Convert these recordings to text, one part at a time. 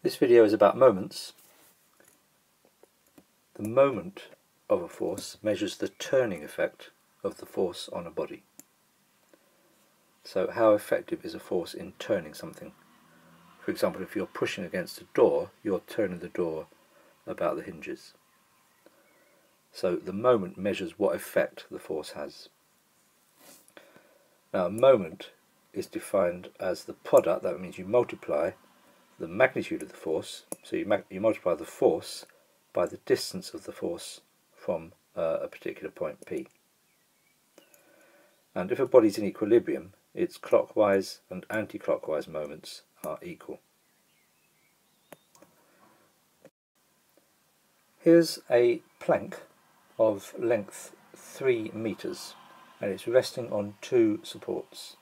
This video is about moments. The moment of a force measures the turning effect of the force on a body. So how effective is a force in turning something? For example, if you're pushing against a door, you're turning the door about the hinges. So the moment measures what effect the force has. Now a moment is defined as the product, that means you multiply the magnitude of the force, so you, you multiply the force by the distance of the force from uh, a particular point P. And if a body is in equilibrium, its clockwise and anti-clockwise moments are equal. Here's a plank of length 3 meters and it's resting on two supports.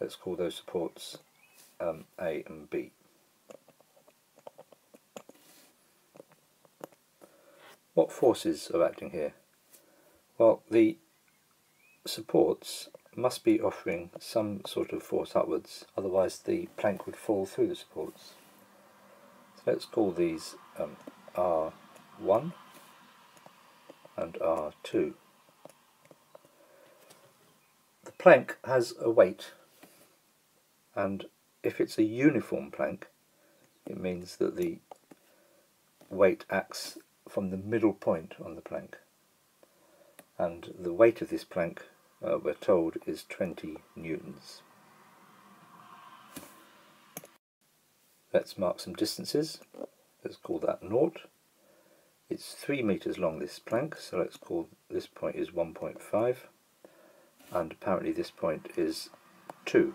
Let's call those supports um, A and B. What forces are acting here? Well, the supports must be offering some sort of force upwards, otherwise the plank would fall through the supports. So let's call these um, R1 and R2. The plank has a weight and if it's a uniform plank it means that the weight acts from the middle point on the plank and the weight of this plank uh, we're told is 20 newtons. Let's mark some distances. Let's call that naught. It's 3 meters long this plank so let's call this point is 1.5 and apparently this point is 2.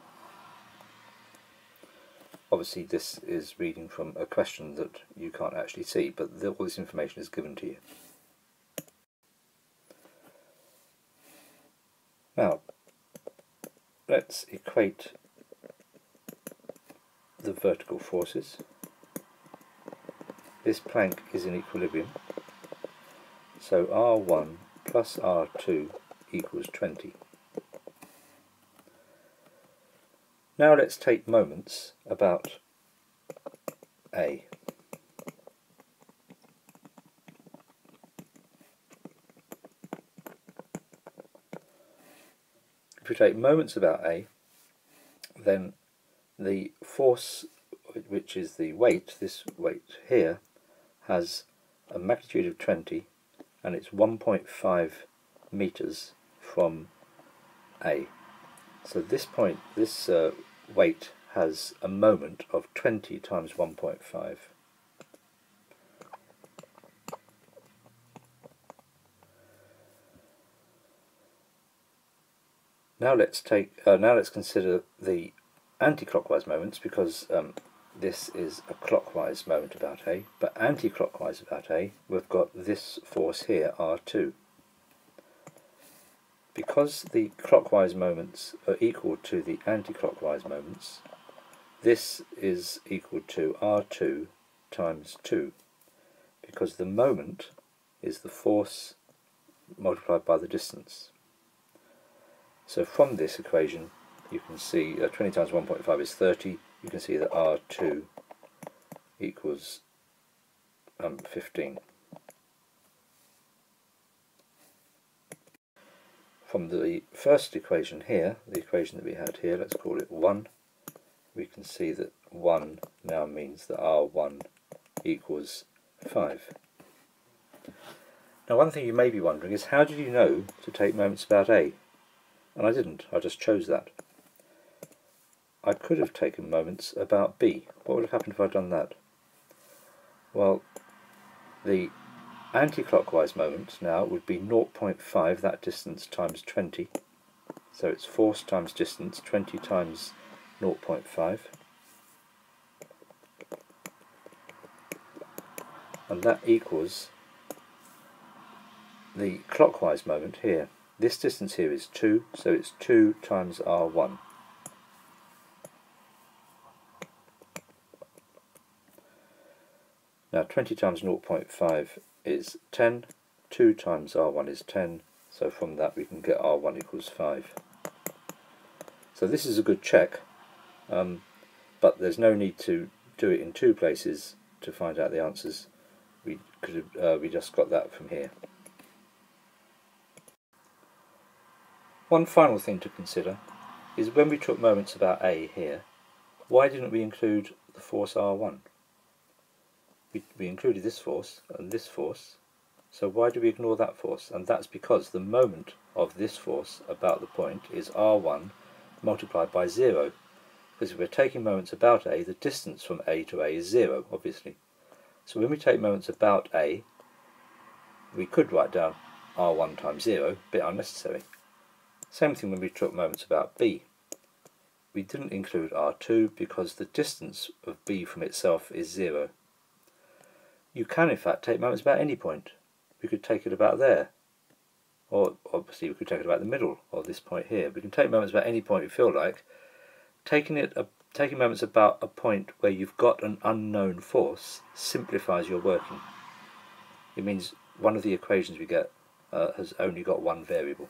Obviously this is reading from a question that you can't actually see, but the, all this information is given to you. Now, let's equate the vertical forces. This plank is in equilibrium, so R1 plus R2 equals 20. Now let's take moments about A. If we take moments about A, then the force, which is the weight, this weight here, has a magnitude of 20 and it's 1.5 meters from A. So this point, this uh, weight has a moment of 20 times 1.5. Now let's take. Uh, now let's consider the anti-clockwise moments because um, this is a clockwise moment about A, but anti-clockwise about A, we've got this force here, R2 because the clockwise moments are equal to the anti-clockwise moments, this is equal to R2 times 2, because the moment is the force multiplied by the distance. So from this equation, you can see uh, 20 times 1.5 is 30, you can see that R2 equals um, 15. From the first equation here, the equation that we had here, let's call it 1, we can see that 1 now means that R1 equals 5. Now one thing you may be wondering is how did you know to take moments about A? And I didn't, I just chose that. I could have taken moments about B. What would have happened if I'd done that? Well, the anti-clockwise moment now would be 0.5 that distance times 20 so it's force times distance 20 times 0.5 and that equals the clockwise moment here. This distance here is 2 so it's 2 times r1 now 20 times 0.5 is 10, 2 times r1 is 10, so from that we can get r1 equals 5. So this is a good check, um, but there's no need to do it in two places to find out the answers, we could have, uh, we just got that from here. One final thing to consider is when we took moments about A here, why didn't we include the force R1? We, we included this force and this force, so why do we ignore that force? And that's because the moment of this force about the point is R1 multiplied by 0. Because if we're taking moments about A, the distance from A to A is 0, obviously. So when we take moments about A, we could write down R1 times 0, a bit unnecessary. Same thing when we took moments about B. We didn't include R2 because the distance of B from itself is 0. You can in fact take moments about any point. We could take it about there. Or obviously we could take it about the middle of this point here. We can take moments about any point we feel like. Taking it taking moments about a point where you've got an unknown force simplifies your working. It means one of the equations we get uh, has only got one variable.